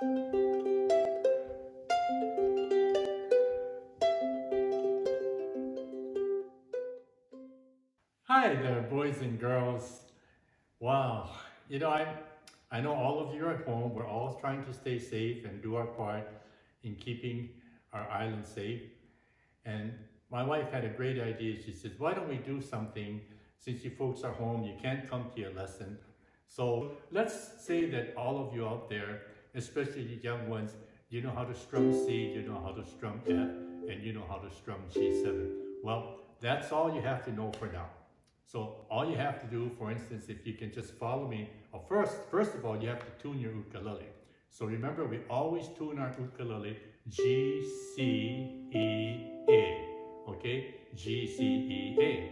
Hi there, boys and girls. Wow, you know, I, I know all of you are at home. We're all trying to stay safe and do our part in keeping our island safe. And my wife had a great idea. She says, why don't we do something since you folks are home, you can't come to your lesson. So let's say that all of you out there, especially the young ones, you know how to strum C, you know how to strum F, and you know how to strum G7. Well, that's all you have to know for now. So all you have to do, for instance, if you can just follow me, well, first, first of all, you have to tune your ukulele. So remember, we always tune our ukulele G, C, E, A. Okay? G, C, E, A.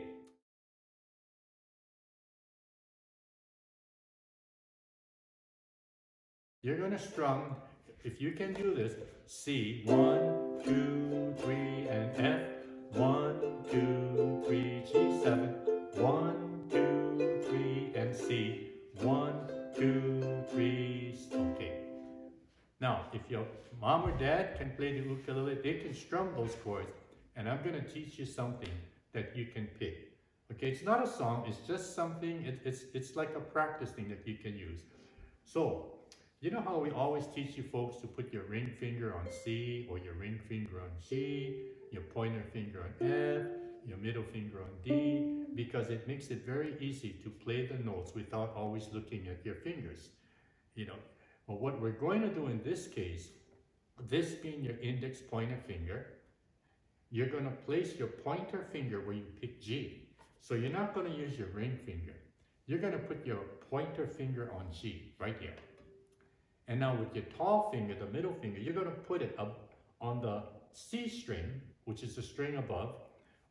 You're to strum, if you can do this, C, one, two, three, and F, one, two, three, G7, one, two, three, and C. One, two, three, okay. Now, if your mom or dad can play the ukulele, they can strum those chords. And I'm gonna teach you something that you can pick. Okay, it's not a song, it's just something, it, it's, it's like a practice thing that you can use. So, you know how we always teach you folks to put your ring finger on C or your ring finger on G, your pointer finger on F, your middle finger on D, because it makes it very easy to play the notes without always looking at your fingers. You know, well, what we're going to do in this case, this being your index pointer finger, you're going to place your pointer finger where you pick G. So you're not going to use your ring finger. You're going to put your pointer finger on G, right here. And now with your tall finger, the middle finger, you're going to put it up on the C string, which is the string above,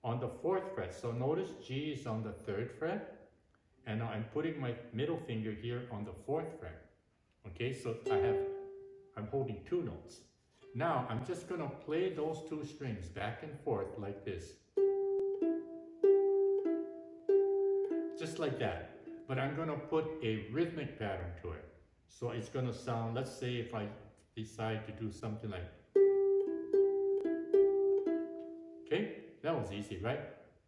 on the fourth fret. So notice G is on the third fret, and now I'm putting my middle finger here on the fourth fret. Okay, so I have, I'm holding two notes. Now I'm just gonna play those two strings back and forth like this. Just like that. But I'm gonna put a rhythmic pattern to it. So it's gonna sound, let's say if I decide to do something like Okay, that was easy, right?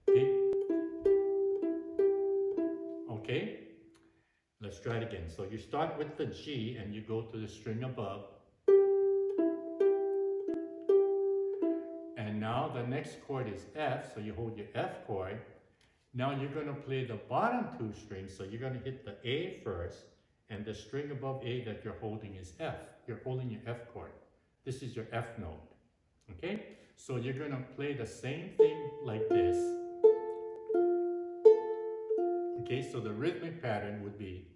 Okay. Okay. Let's try it again. So you start with the G and you go to the string above. And now the next chord is F, so you hold your F chord. Now you're going to play the bottom two strings, so you're going to hit the A first, and the string above A that you're holding is F. You're holding your F chord. This is your F note. Okay? So you're to play the same thing like this. Okay, so the rhythmic pattern would be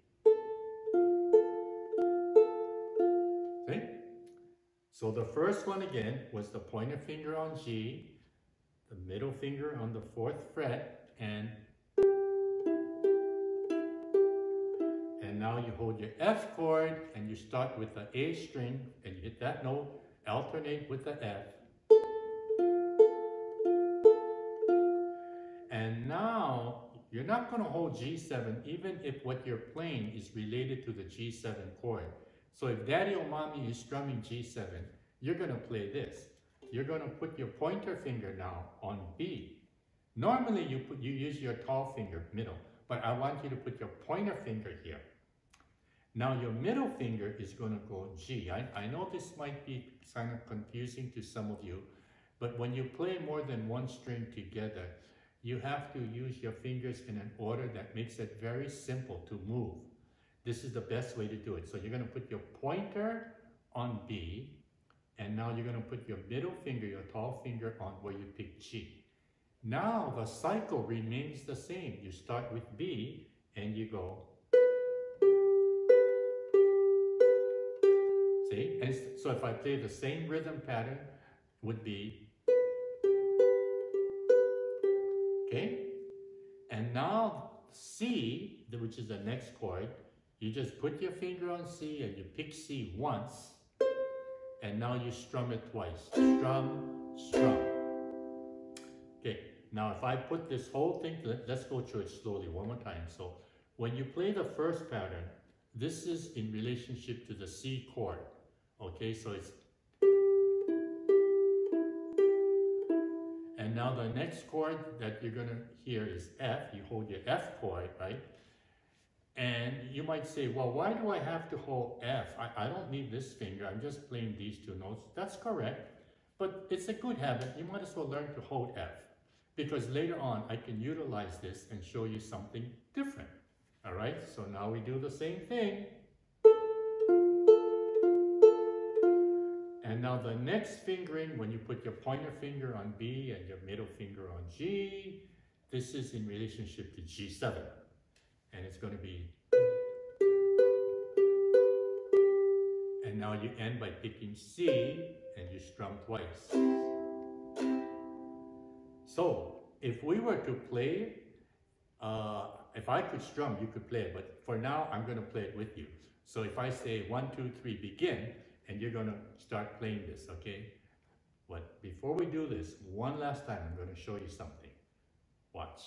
See? So the first one again was the pointer finger on G, the middle finger on the fourth fret, F chord and you start with the A string and you hit that note, alternate with the F, And now you're not going to hold G7 even if what you're playing is related to the G7 chord. So if daddy or mommy is strumming G7, you're going to play this. You're going to put your pointer finger now on B. Normally you, put, you use your tall finger, middle, but I want you to put your pointer finger here. Now your middle finger is going to go G. I, I know this might be kind of confusing to some of you, but when you play more than one string together, you have to use your fingers in an order that makes it very simple to move. This is the best way to do it. So you're going to put your pointer on B, and now you're going to put your middle finger, your tall finger on where you pick G. Now the cycle remains the same. You start with B, and you go. See? And so if I play the same rhythm pattern, would be Okay? And now C, which is the next chord, you just put your finger on C and you pick C once, and now you strum it twice. Strum, strum. Okay, now if I put this whole thing, let's go through it slowly one more time. So when you play the first pattern, this is in relationship to the C chord. Okay, so it's and now the next chord that you're gonna hear is F. You hold your F chord, right? And you might say, well, why do I have to hold F? I, I don't need this finger. I'm just playing these two notes. That's correct. But it's a good habit. You might as well learn to hold F. Because later on, I can utilize this and show you something different. All right, so now we do the same thing. Now the next fingering, when you put your pointer finger on B and your middle finger on G, this is in relationship to G7 and it's going to be and now you end by picking C and you strum twice. So if we were to play uh, if I could strum you could play it but for now I'm going to play it with you. So if I say one two three begin and you're going to start playing this okay? But before we do this one last time I'm going to show you something. Watch.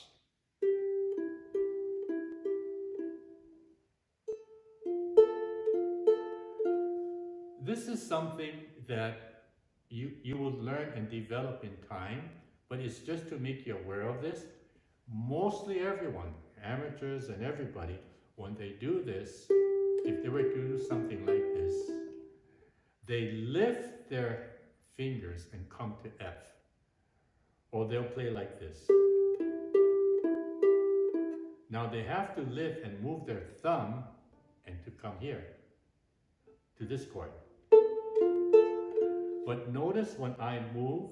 This is something that you, you will learn and develop in time, but it's just to make you aware of this. Mostly everyone, amateurs and everybody, when they do this, if they were to do something like this, they lift their fingers and come to F. Or they'll play like this. Now they have to lift and move their thumb and to come here to this chord. But notice when I move,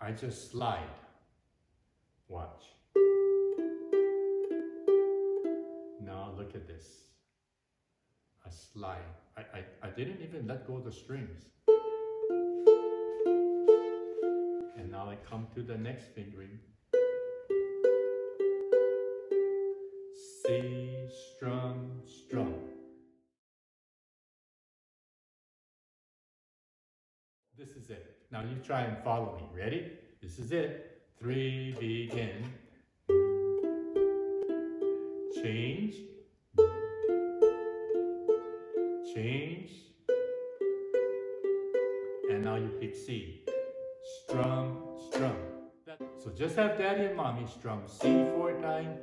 I just slide. Watch. Now look at this. I slide. I, I, I didn't even let go of the strings. And now I come to the next fingering. C, strum, strum. This is it. Now you try and follow me. Ready? This is it. Three, begin. Change. Change. And now you pick C. Strum, strum. So just have daddy and mommy strum C four times,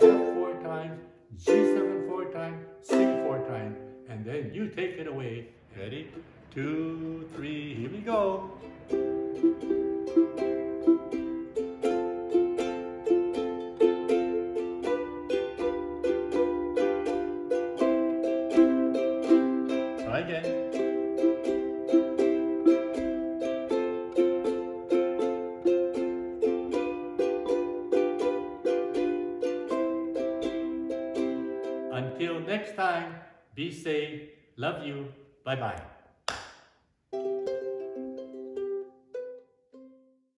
F four times, G7 four times, C four times, and then you take it away. Ready? two, three, here we go. Next time, be safe, love you, bye bye.